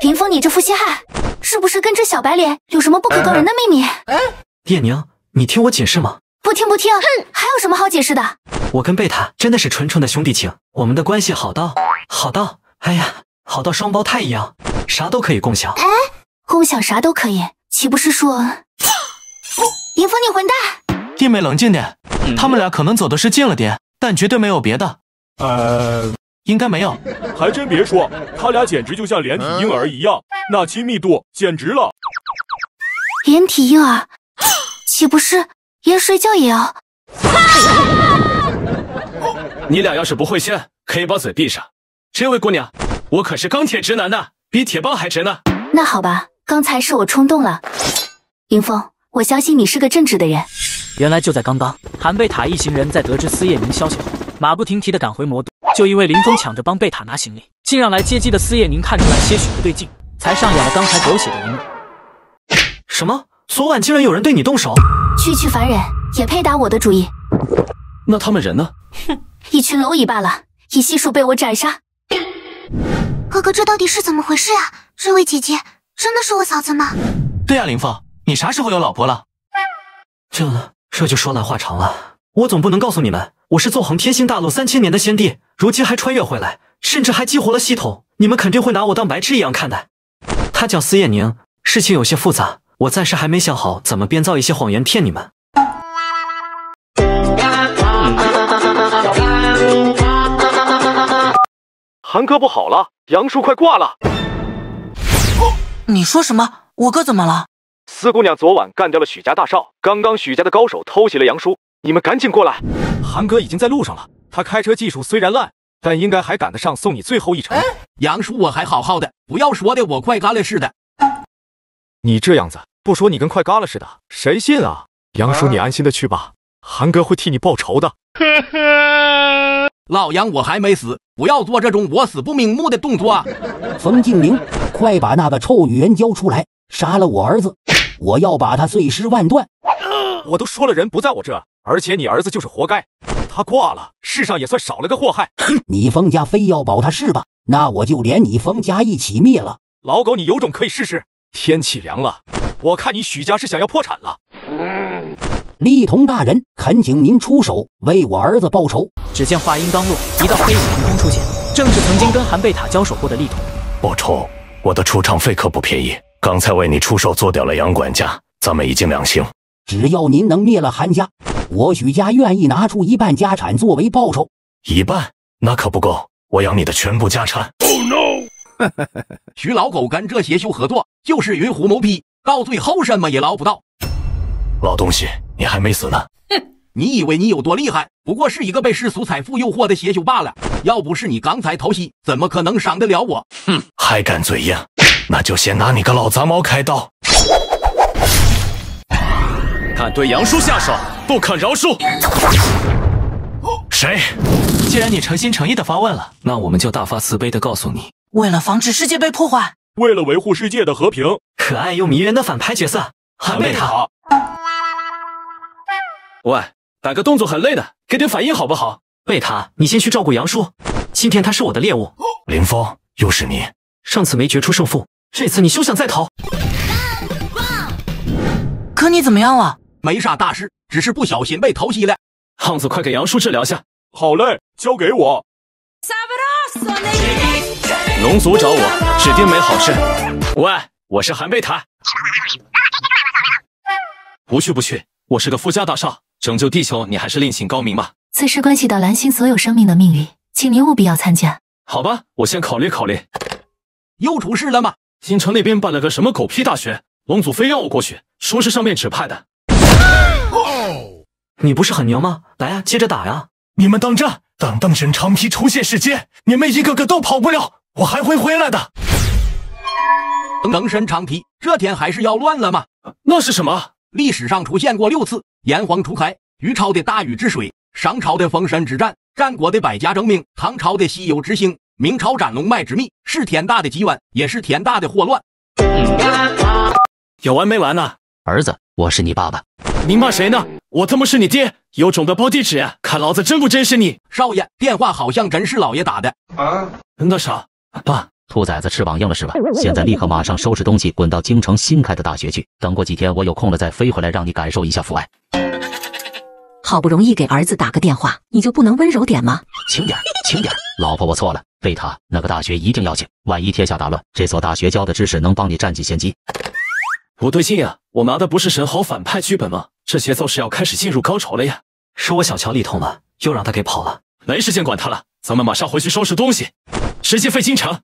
林峰，你这负心汉，是不是跟这小白脸有什么不可告人的秘密？叶宁，你听我解释吗。不听不听，哼，还有什么好解释的？我跟贝塔真的是纯纯的兄弟情，我们的关系好到好到，哎呀，好到双胞胎一样，啥都可以共享。哎，共享啥都可以，岂不是说？林峰，你混蛋！弟妹冷静点，他们俩可能走的是近了点，但绝对没有别的。呃，应该没有。还真别说，他俩简直就像连体婴儿一样，那亲密度简直了。连体婴儿，岂不是连睡觉也要？你俩要是不会掀，可以把嘴闭上。这位姑娘，我可是钢铁直男呢，比铁棒还直呢。那好吧，刚才是我冲动了。林峰，我相信你是个正直的人。原来就在刚刚，韩贝塔一行人在得知司夜明消息后，马不停蹄的赶回魔都，就因为林峰抢着帮贝塔拿行李，竟让来接机的司叶宁看出来些许不对劲，才上演了刚才狗血的一幕。什么？昨晚竟然有人对你动手？区区凡人也配打我的主意？那他们人呢？哼，一群蝼蚁罢了，一悉数被我斩杀。哥哥，这到底是怎么回事啊？这位姐姐真的是我嫂子吗？对呀，林峰，你啥时候有老婆了？这这就说来话长了。我总不能告诉你们，我是纵横天星大陆三千年的先帝，如今还穿越回来，甚至还激活了系统，你们肯定会拿我当白痴一样看待。他叫司叶宁，事情有些复杂，我暂时还没想好怎么编造一些谎言骗你们。韩哥不好了，杨叔快挂了！你说什么？我哥怎么了？司姑娘昨晚干掉了许家大少，刚刚许家的高手偷袭了杨叔，你们赶紧过来！韩哥已经在路上了，他开车技术虽然烂，但应该还赶得上送你最后一程。杨叔我还好好的，不要说的我快嘎了似的。你这样子不说你跟快嘎了似的，谁信啊？杨叔你安心的去吧，韩哥会替你报仇的。老杨我还没死，不要做这种我死不瞑目的动作啊！冯敬灵，快把那个臭女人交出来！杀了我儿子，我要把她碎尸万段！我都说了，人不在我这，而且你儿子就是活该，他挂了，世上也算少了个祸害。哼你冯家非要保他是吧？那我就连你冯家一起灭了！老狗，你有种可以试试。天气凉了，我看你许家是想要破产了。厉童大人，恳请您出手为我儿子报仇。只见话音刚落，一道黑影凭空出现，正是曾经跟韩贝塔交手过的厉童。报仇，我的出场费可不便宜。刚才为你出手做掉了杨管家，咱们已经两清。只要您能灭了韩家，我许家愿意拿出一半家产作为报酬。一半？那可不够，我养你的全部家产。Oh no！徐老狗跟这邪修合作，就是云虎谋皮，到最后什么也捞不到。老东西，你还没死呢！哼，你以为你有多厉害？不过是一个被世俗财富诱惑的邪修罢了。要不是你刚才偷袭，怎么可能伤得了我？哼，还敢嘴硬？那就先拿你个老杂毛开刀！敢对杨叔下手，不可饶恕！谁？既然你诚心诚意的发问了，那我们就大发慈悲的告诉你：为了防止世界被破坏，为了维护世界的和平，可爱又迷人的反派角色韩贝塔。喂，打个动作很累的，给点反应好不好？贝塔，你先去照顾杨叔，今天他是我的猎物。林峰，又是你！上次没决出胜负，这次你休想再逃！可你怎么样了？没啥大事，只是不小心被偷袭了。胖子，快给杨叔治疗下。好嘞，交给我。龙族找我，指定没好事。喂，我是韩贝塔。不去不去，我是个富家大少，拯救地球，你还是另请高明吧。此事关系到蓝星所有生命的命运，请您务必要参加。好吧，我先考虑考虑。又出事了吗？新城那边办了个什么狗屁大学，龙族非要我过去，说是上面指派的。你不是很牛吗？来呀，接着打呀！你们等着，等邓神长皮出现世间，你们一个个都跑不了，我还会回来的。邓神长皮，这天还是要乱了吗？那是什么？历史上出现过六次炎黄初开，虞朝的大禹治水，商朝的封神之战，战国的百家争鸣，唐朝的西游之行，明朝斩龙脉之秘，是天大的机缘，也是天大的祸乱。有完没完呢？儿子，我是你爸爸。你骂谁呢？我他妈是你爹！有种的报地址，看老子真不真实你！少爷，电话好像真是老爷打的。啊，那啥，爸，兔崽子翅膀硬了是吧？现在立刻马上收拾东西，滚到京城新开的大学去。等过几天我有空了再飞回来，让你感受一下父爱。好不容易给儿子打个电话，你就不能温柔点吗？轻点，轻点，老婆，我错了。贝塔，那个大学一定要请，万一天下大乱，这所大学教的知识能帮你占尽先机。不对劲呀，我拿的不是神豪反派剧本吗？这节奏是要开始进入高潮了呀！是我小瞧李通了，又让他给跑了。没时间管他了，咱们马上回去收拾东西。直接飞京城。